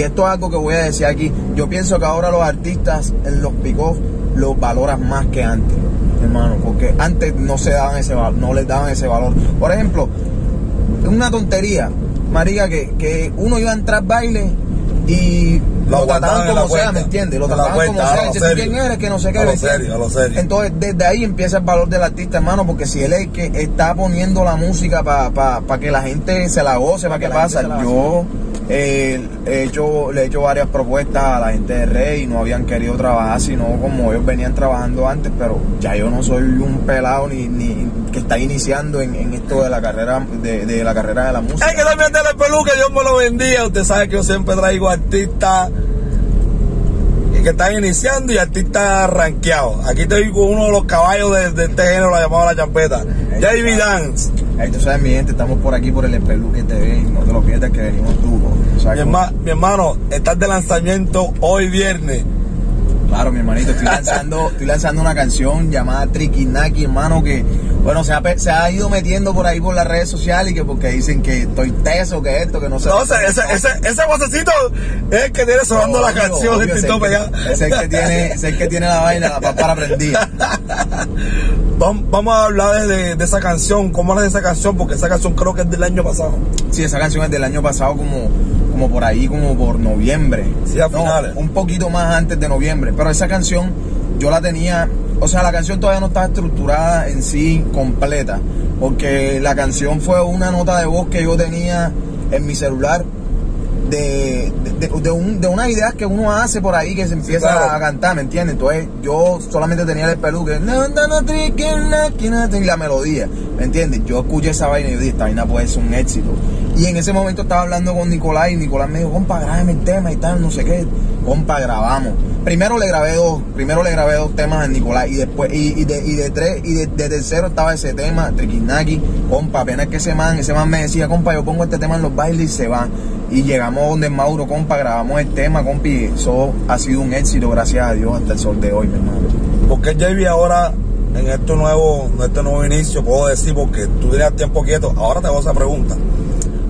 Y esto es algo que voy a decir aquí. Yo pienso que ahora los artistas en los picos los valoran más que antes, hermano, porque antes no se daban ese no les daban ese valor. Por ejemplo, una tontería, María, que, que uno iba a entrar baile y lo, trataban como sea, ¿me entiendes? Lo trataban como sea, quién eres, que no sé qué. Entonces, desde ahí empieza el valor del artista, hermano, porque si él es el que está poniendo la música para que la gente se la goce, ¿para qué pasa? Yo eh, he hecho, le he hecho varias propuestas a la gente de Rey y no habían querido trabajar, sino como ellos venían trabajando antes, pero ya yo no soy un pelado ni, ni que está iniciando en, esto de la carrera de, la carrera de la música. Hay que también la peluca, Dios me lo bendiga. Usted sabe que yo siempre traigo artistas que están iniciando y artistas rankeados. Aquí estoy con uno de los caballos de, este género, la llamada la champeta. J.B. Dance. Ahí tú sabes, mi gente, estamos por aquí por el Espeluque TV. No te lo pierdas que venimos duro. Mi, mi hermano, estás de lanzamiento hoy viernes. Claro, mi hermanito, estoy lanzando, estoy lanzando una canción llamada Trikinaki, hermano, que bueno, se ha, se ha ido metiendo por ahí por las redes sociales y que porque dicen que estoy teso, que esto, que no sé. No, ese, ese, ese, ese vocecito es el que tiene sonando la canción, es, el que tiene, es el que tiene la vaina, la para prendida. Vamos a hablar de, de, esa canción, ¿cómo es de esa canción? Porque esa canción creo que es del año pasado. Sí, esa canción es del año pasado como, como por ahí, como por noviembre. Sí, a finales. un poquito más antes de noviembre. Pero esa canción yo la tenía o sea, la canción todavía no está estructurada en sí completa, porque la canción fue una nota de voz que yo tenía en mi celular de, de, un, de unas ideas que uno hace por ahí que se empieza a cantar, ¿me entiendes? Entonces yo solamente tenía el peluque y la melodía, ¿me entiendes? Yo escuché esa vaina y yo dije, esta vaina puede ser un éxito. Y en ese momento estaba hablando con Nicolás y Nicolás me dijo, compa, grábame el tema y tal, no sé qué. Compa, grabamos. Primero le grabé dos, primero le grabé dos temas a Nicolás y después, y, de, de tres, y de, tercero estaba ese tema, Trikinaki, compa, apenas que ese man, ese man me decía, compa, yo pongo este tema en los bailes y se va. Y llegamos donde Mauro, compa, grabamos el tema, compi, eso ha sido un éxito, gracias a Dios, hasta el sol de hoy, mi hermano. ¿Por qué JB ahora, en este nuevo, en este nuevo inicio, puedo decir, porque tú tenías tiempo quieto, ahora te hago esa pregunta.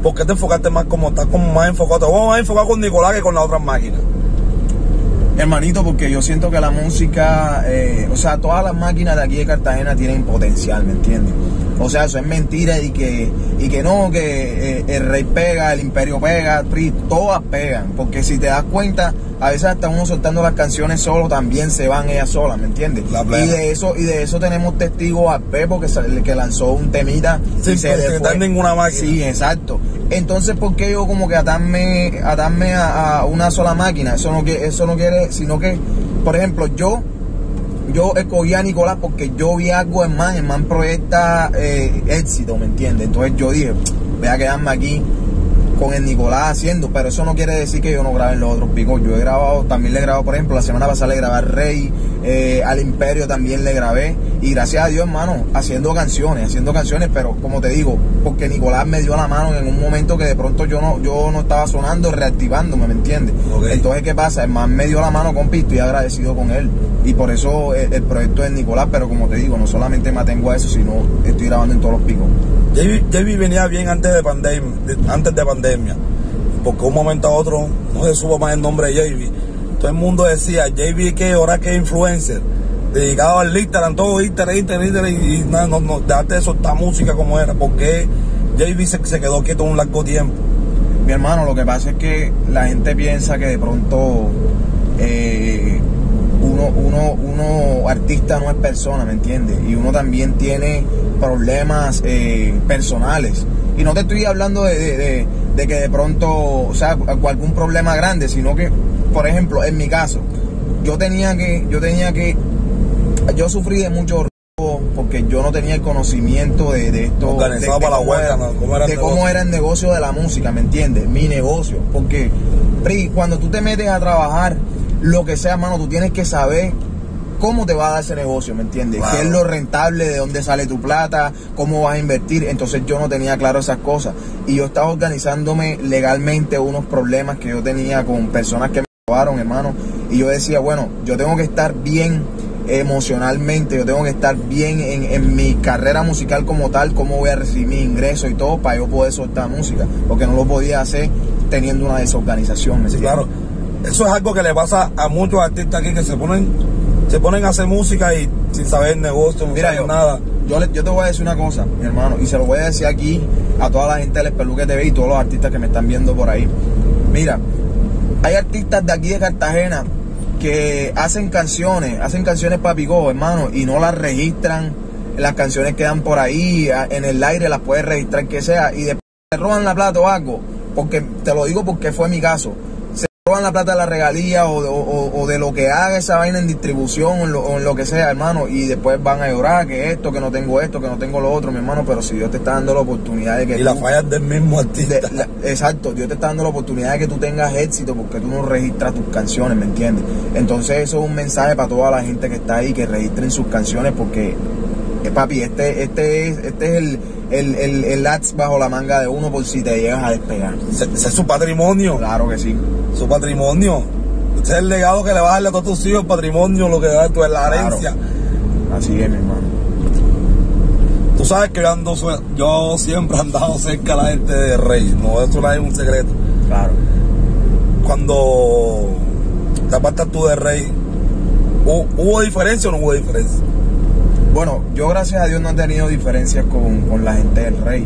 ¿Por qué te enfocaste más como estás como más enfocado? Vamos a enfocar con Nicolás que con las otras máquinas. Hermanito, porque yo siento que la música, eh, o sea, todas las máquinas de aquí de Cartagena tienen potencial, ¿me entiendes? O sea, eso es mentira y que, y que no, que eh, el rey pega, el imperio pega, todas pegan. Porque si te das cuenta, a veces hasta uno soltando las canciones solo también se van ellas solas, ¿me entiendes? y de eso, y de eso tenemos testigos a Pepo que, que lanzó un temita sí, y se le ninguna máquina. Sí, exacto. Entonces, ¿por qué yo como que atarme, atarme a, a, una sola máquina? Eso no, eso no quiere, sino que, por ejemplo, yo yo escogí a Nicolás porque yo vi algo en Man, en Man proyecta eh, éxito, ¿me entiendes? Entonces yo dije, voy a quedarme aquí con el Nicolás haciendo, pero eso no quiere decir que yo no grabe en los otros picos. Yo he grabado, también le he grabado, por ejemplo, la semana pasada le grabé al Rey, eh, al Imperio también le grabé. Y gracias a Dios, hermano, haciendo canciones, haciendo canciones, pero como te digo, porque Nicolás me dio la mano en un momento que de pronto yo no, yo no estaba sonando, reactivándome, ¿me entiendes? Entonces, ¿qué pasa? El man me dio la mano, compi, estoy agradecido con él. Y por eso el, proyecto es Nicolás, pero como te digo, no solamente me atengo a eso, sino estoy grabando en todos los picos. JB venía bien antes de pandemia, antes de pandemia, porque un momento a otro no se supo más el nombre de JB. Todo el mundo decía, JB que ahora que influencer, dedicado al Instagram, todo Instagram, Instagram, y, nada, no, no, dejaste de soltar música como era, porque JB se, se quedó quieto un largo tiempo. Mi hermano, lo que pasa es que la gente piensa que de pronto eh, uno, uno, uno artista no es persona, ¿me entiendes? Y uno también tiene problemas eh, personales. Y no te estoy hablando de, que de pronto, o sea, algún problema grande, sino que, por ejemplo, en mi caso, yo tenía que, yo tenía que, yo sufrí de mucho porque yo no tenía el conocimiento de, esto. de, para la era, de cómo era el negocio de la música, ¿me entiendes? Mi negocio. Porque, Pri, cuando tú te metes a trabajar, lo que sea, mano, tú tienes que saber cómo te va a dar ese negocio, ¿me entiendes? ¿Qué es lo rentable, de dónde sale tu plata, cómo vas a invertir? Entonces yo no tenía claro esas cosas. Y yo estaba organizándome legalmente unos problemas que yo tenía con personas que me robaron, hermano. Y yo decía, bueno, yo tengo que estar bien emocionalmente, yo tengo que estar bien en, en, mi carrera musical como tal, cómo voy a recibir mi ingreso y todo para yo poder soltar música, porque no lo podía hacer teniendo una desorganización. ¿me Sí, claro. Eso es algo que le pasa a muchos artistas aquí que se ponen, se ponen a hacer música y sin saber negocio, no Mira, saben yo, nada. Yo, le- yo te voy a decir una cosa, mi hermano, y se lo voy a decir aquí a toda la gente del Espeluque TV y todos los artistas que me están viendo por ahí. Mira, hay artistas de aquí de Cartagena que hacen canciones, hacen canciones para Picó, hermano, y no las registran. Las canciones quedan por ahí, en el aire las puedes registrar que sea, y después te roban la plata o algo, porque te lo digo porque fue mi caso. Roban la plata de la regalía o, o- o de lo que haga esa vaina en distribución o en, lo, o en lo que sea, hermano, y después van a llorar que esto, que no tengo esto, que no tengo lo otro, mi hermano, pero si Dios te está dando la oportunidad de que Y las tú- fallas del mismo artista. de- la- exacto, Dios te está dando la oportunidad de que tú tengas éxito porque tú no registras tus canciones, ¿me entiendes? Entonces eso es un mensaje para toda la gente que está ahí, que registren sus canciones porque, eh, papi, este, este es, este es el, el, el, el ads bajo la manga de uno por si te llegas a despegar. Ese es su patrimonio. Claro que sí. Su patrimonio. Ese es el legado que le vas a darle a todos tus hijos, patrimonio, lo que da tú es la Claro. herencia. Así es, mi hermano. Tú sabes que yo, ando, yo siempre he andado cerca de la gente de Rey, no eso no es un secreto. Claro. Cuando te apartas tú de Rey, ¿hu- ¿hubo diferencia o no hubo diferencia? Bueno, yo gracias a Dios no he tenido diferencias con, con la gente del rey.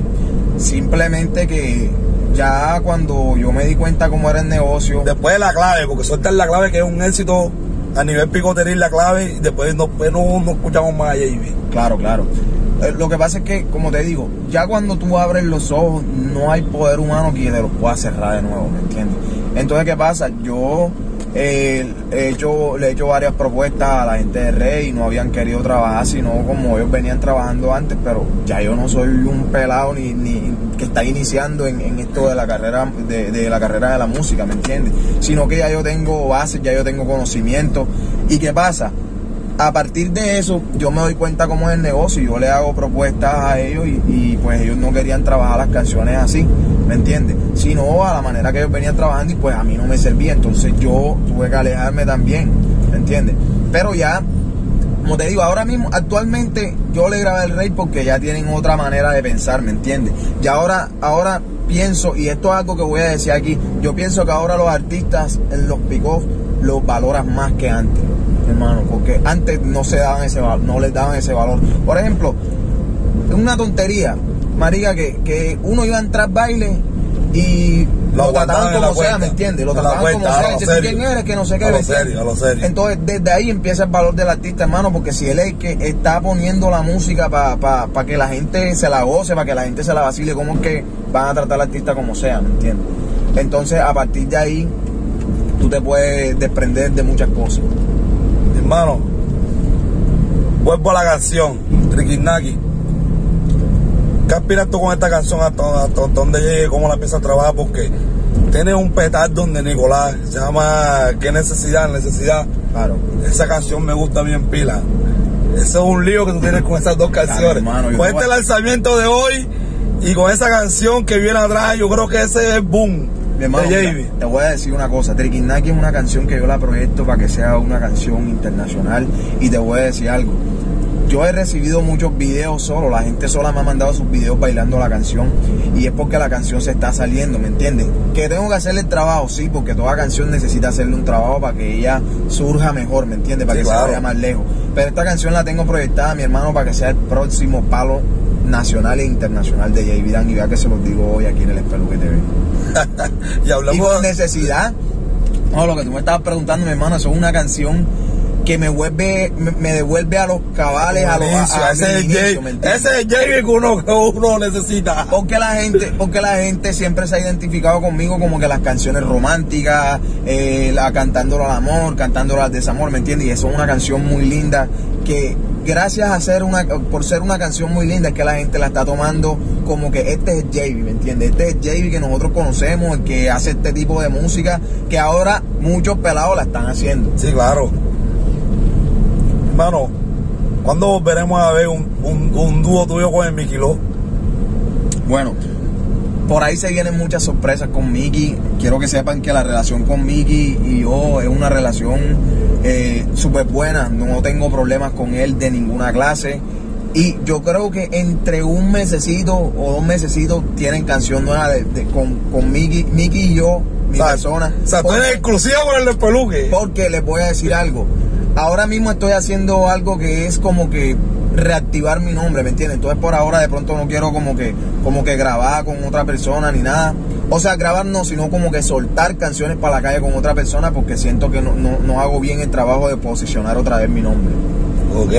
Simplemente que ya cuando yo me di cuenta cómo era el negocio, Después de la clave, porque suelta la clave que es un éxito a nivel picotería la clave y después no, después no, no escuchamos más a JB. Claro, claro. Eh, Lo que pasa es que, como te digo, ya cuando tú abres los ojos, no hay poder humano que te los pueda cerrar de nuevo, ¿me entiendes? Entonces, ¿qué pasa? Yo eh, he hecho, le he hecho varias propuestas a la gente de Rey y no habían querido trabajar, sino como ellos venían trabajando antes, pero ya yo no soy un pelado ni, ni que está iniciando en, en esto de la carrera de, de la carrera de la música, ¿me entiendes? Sino que ya yo tengo bases, ya yo tengo conocimiento. ¿Y qué pasa? A partir de eso yo me doy cuenta cómo es el negocio yo le hago propuestas a ellos y, pues ellos no querían trabajar las canciones así, ¿me entiendes? Sino a la manera que ellos venían trabajando y pues a mí no me servía, entonces yo tuve que alejarme también, ¿me entiendes? Pero ya, como te digo, ahora mismo, actualmente yo le grabé el rey porque ya tienen otra manera de pensar, ¿me entiendes? Y ahora, ahora pienso, y esto es algo que voy a decir aquí, yo pienso que ahora los artistas en los picos los valoran más que antes hermano, porque antes no se daban ese valor, no les daban ese valor. Por ejemplo, es una tontería, marica, que, que uno iba a entrar baile y Lo lo, trataban como sea. ¿me entiendes? Lo trataban como sea, dice, ¿tú serio. quién eres? Que no sé qué. A lo serio, a lo serio. Entonces, desde ahí empieza el valor del artista, hermano, porque si él es el que está poniendo la música para que la gente se la goce, para que la gente se la vacile, ¿cómo es que van a tratar al artista como sea, ¿me entiendes? Entonces, a partir de ahí, tú te puedes desprender de muchas cosas. Hermano, vuelvo a la canción, Trikinaki. ¿Qué aspiras tú con esta canción hasta, hasta donde llegue, cómo la empiezas a trabajar? Porque tiene un petardo donde Nicolás, se llama ¿Qué necesidad? Necesidad. Claro. Esa canción me gusta bien pila. Ese es un lío que tú tienes con esas dos canciones. hermano, yo con te este voy lanzamiento de hoy y con esa canción que viene atrás, yo creo que ese es el boom de JB. te voy a decir una cosa, Trikinaki es una canción que yo la proyecto para que sea una canción internacional y te voy a decir algo. Yo he recibido muchos videos solo, la gente sola me ha mandado sus videos bailando la canción y es porque la canción se está saliendo, ¿me entiendes? Que tengo que hacerle el trabajo, sí, porque toda canción necesita hacerle un trabajo para que ella surja mejor, ¿me entiendes? Para Sí, que claro. se vaya más lejos. Pero esta canción la tengo proyectada, mi hermano, para que sea el próximo palo nacional e internacional de J.B. Dan y vea que se los digo hoy aquí en el Espeluque TV. y Y hablamos con necesidad, no, lo que tú me estabas preguntando, mi hermano, eso es una canción que me vuelve, me, me devuelve a los cabales, a los a, a ese, es inicio, Jay- ¿me entiendes? ese es que uno, que uno necesita. Porque la gente, porque la gente siempre se ha identificado conmigo como que las canciones románticas, eh, la cantándolo al amor, cantándolo al desamor, ¿me entiendes? Y eso es una canción muy linda que gracias a ser una, por ser una canción muy linda es que la gente la está tomando como que este es JB, ¿me entiendes? Este es JB que nosotros conocemos, el que hace este tipo de música, que ahora muchos pelados la están haciendo. Sí, claro. Hermano, ¿cuándo volveremos a ver un, un, un dúo tuyo con el Mickey Lo? Bueno, por ahí se vienen muchas sorpresas con Mickey. Quiero que sepan que la relación con Mickey y yo es una relación eh, súper buena. No tengo problemas con él de ninguna clase. Y yo creo que entre un mesecito o dos mesecitos tienen canción nueva de, de- con, con Mickey, Mickey y yo, mi O sea, persona. O sea, tú eres exclusiva con el despeluque. porque les voy a decir algo. Ahora mismo estoy haciendo algo que es como que reactivar mi nombre, ¿me entiendes? Entonces por ahora de pronto no quiero como que como que grabar con otra persona ni nada. O sea, grabar no, sino como que soltar canciones para la calle con otra persona porque siento que no, no, no hago bien el trabajo de posicionar otra vez mi nombre. Ok.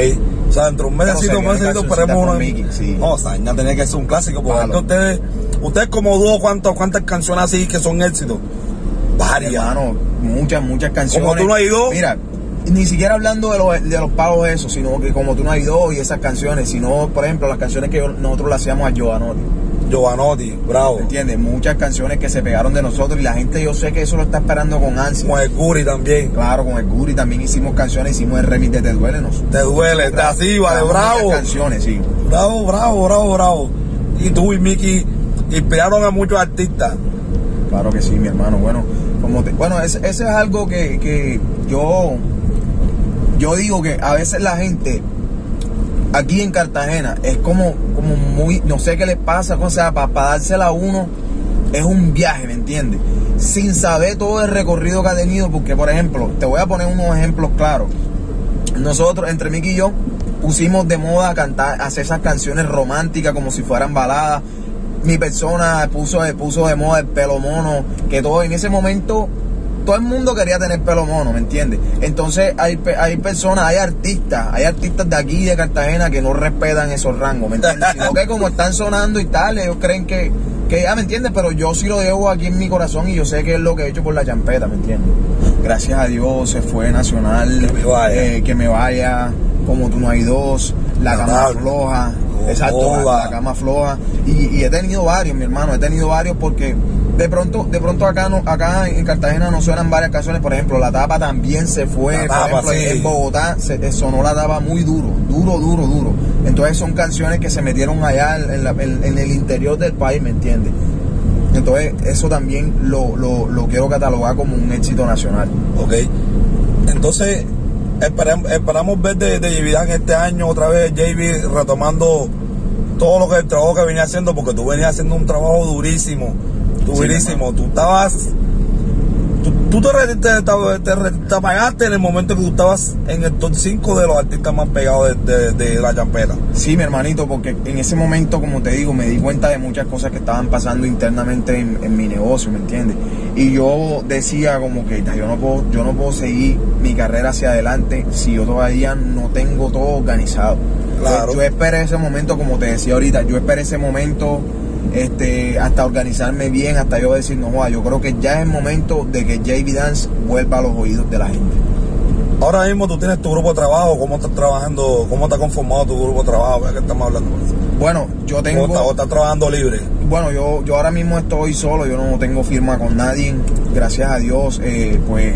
O sea, dentro de un mesecito, se un mesecito, esperemos una. Mickey, sí. No, Saña tenía que ser un clásico, porque que ustedes, ustedes como dúo, ¿cuántas, cuántas canciones así que son éxitos? Varias. Hermano, muchas, muchas canciones. Como tú no has ido. Mira, ni siquiera hablando de los, de los pagos esos, sino que como tú no has ido y esas canciones, sino, por ejemplo, las canciones que yo- nosotros le hacíamos a Giovanotti. Giovanotti, bravo. ¿Entiendes? Muchas canciones que se pegaron de nosotros y la gente yo sé que eso lo está esperando con ansia. Con el Curi también. Claro, con el Guri también hicimos canciones, hicimos el remix de Te Duele. Nos, Te duele, te así, vale, bravo. canciones, sí. Bravo, bravo, bravo, bravo. Y tú y Mickey inspiraron a muchos artistas. Claro que sí, mi hermano. Bueno, como te- bueno, ese, ese es algo que, que yo, yo digo que a veces la gente aquí en Cartagena es como, como muy, no sé qué les pasa, o sea, para dársela a uno es un viaje, ¿me entiendes? Sin saber todo el recorrido que ha tenido, porque por ejemplo, te voy a poner unos ejemplos claros. Nosotros, entre Mickey y yo, pusimos de moda cantar, hacer esas canciones románticas como si fueran baladas. Mi persona puso, puso de moda el pelo mono, que todo en ese momento todo el mundo quería tener pelo mono, ¿me entiendes? Entonces hay, pe- hay personas, hay artistas, hay artistas de aquí de Cartagena que no respetan esos rangos, ¿me entiendes? Sino que como están sonando y tal, ellos creen que, que ya, ¿me entiendes? Pero yo sí lo llevo aquí en mi corazón y yo sé que es lo que he hecho por la champeta, ¿me entiendes? Gracias a Dios se fue Nacional, Que me vaya. eh, que me vaya, como tú no hay dos, la cama Notable. floja, No exacto, la, joda. la cama floja. Y, y he tenido varios, mi hermano, he tenido varios porque de pronto, de pronto acá no, acá en Cartagena no suenan varias canciones, por ejemplo, la tapa también se fue, Tapa, por ejemplo, sí. en Bogotá se, eh, sonó la tapa muy duro, duro, duro, duro. Entonces son canciones que se metieron allá en, la- en- en el interior del país, ¿me entiendes? Entonces eso también lo, lo, lo quiero catalogar como un éxito nacional. Ok. Entonces, esperam- esperamos ver de, de este año otra vez JB retomando todo lo que el trabajo que venía haciendo, porque tú venías haciendo un trabajo durísimo, durísimo. tú estabas. Tú, tú te, te, te- te apagaste en el momento que tú estabas en el top 5 de los artistas más pegados de, de- de la champeta. Sí, mi hermanito, porque en ese momento, como te digo, me di cuenta de muchas cosas que estaban pasando internamente en, en mi negocio, ¿me entiendes? Y yo decía como que "Ta, yo no puedo, yo no puedo seguir mi carrera hacia adelante si yo todavía no tengo todo organizado. Claro. Yo, yo esperé ese momento, como te decía ahorita, yo esperé ese momento este, hasta organizarme bien, hasta yo decir, no, joda, yo creo que ya es el momento de que JB Dance vuelva a los oídos de la gente. Ahora mismo tú tienes tu grupo de trabajo, ¿cómo estás trabajando? ¿Cómo está conformado tu grupo de trabajo? ¿De qué estamos hablando? Bueno, yo tengo... ¿O estás trabajando libre? Bueno, yo, yo ahora mismo estoy solo, yo no tengo firma con nadie, gracias a Dios, eh, pues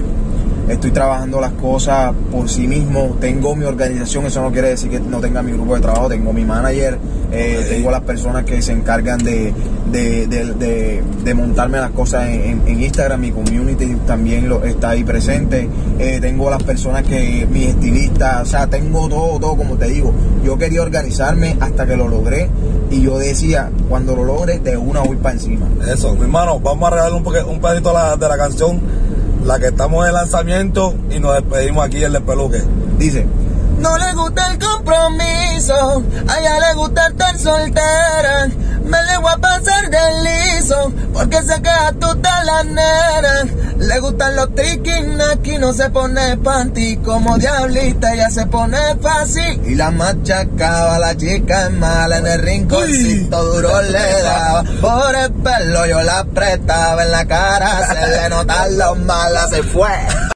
estoy trabajando las cosas por sí mismo, tengo mi organización, eso no quiere decir que no tenga mi grupo de trabajo, tengo mi manager, eh, tengo las personas que se encargan de, de, de- montarme las cosas en, Instagram, mi community también lo, está ahí presente, eh, tengo las personas que, mis estilistas, o sea, tengo todo, todo, como te digo, yo quería organizarme hasta que lo logré y yo decía, cuando lo logre, de una voy para encima. Eso, mi hermano, vamos a regalar un, un pedacito de la, de la canción, la que estamos en lanzamiento, y nos despedimos aquí el despeluque. Dice, No le gusta el compromiso, a ella le gusta estar soltera. Me le voy a pasar de liso, porque se queda toda la nena. Le gustan los triquinaki, no se pone panty como diablita, ella se pone fácil. y la machacaba, la chica es mala, en el rinconcito duro le daba. Por el pelo yo la apretaba en la cara, se le notan los malas, se fue.